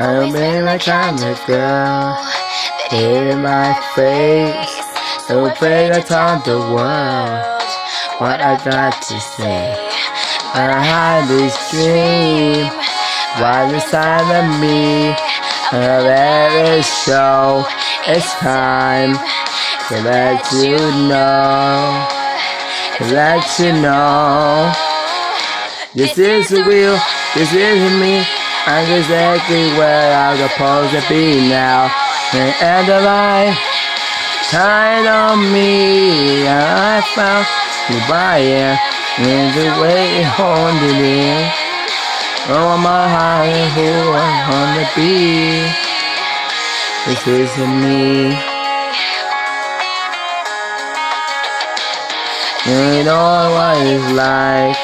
I've been like kind of girl in my face. So pray I taught the world what I got to say. I had this dream right inside of me. And let it show it's time to let you know. To let you know. This is the real, this is me. I'm exactly where I'm supposed to be now. And end the line, shine on me. And I found I am in the way holding in. Oh, my heart, who I wanna be. This isn't me. You know what it's like.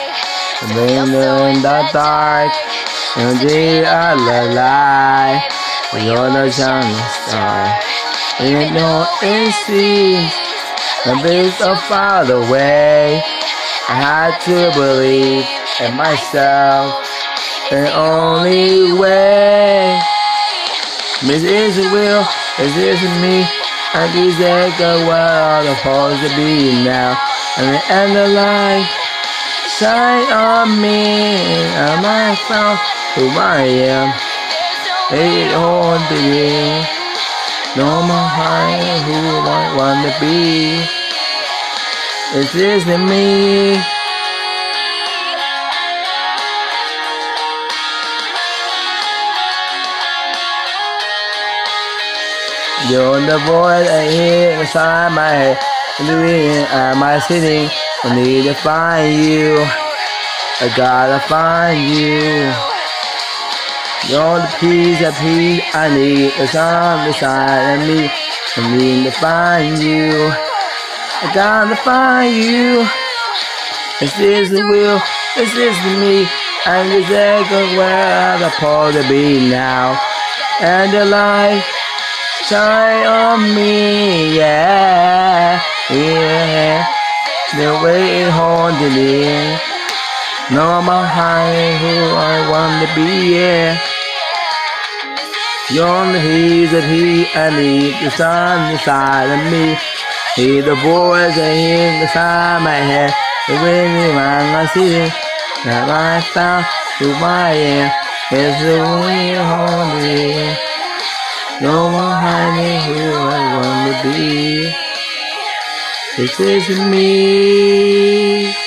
Living in the dark. And they are alive. You're the shining star. Know it seems a bit so far away. I had to believe in myself. The only way. This is real. This is me. I just take the world supposed to be now. And the end of life. Shine on me. Am I found? Who I am. They on to you. No more high who I want to be. It's just me. You're the voice I hear inside my head. Doing am I sitting? I need to find you. I gotta find you. You're the piece of peace I need. It's on the side of me. I need to find you. I gotta find you. This is the will. This is the me. I'm exactly where I'm supposed to be now. And the light shine on me, yeah, yeah. The way it haunted me. No, my high who I want to be, yeah. You're the he that he I need the sun inside of me. He the boys that he inside my head. The wind around I see that I found who I am. Is the way on me. No one hiding who I want to be. This is me.